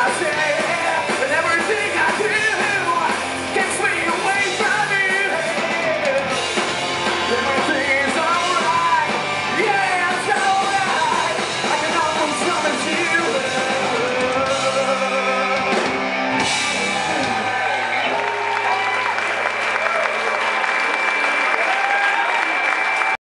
I said.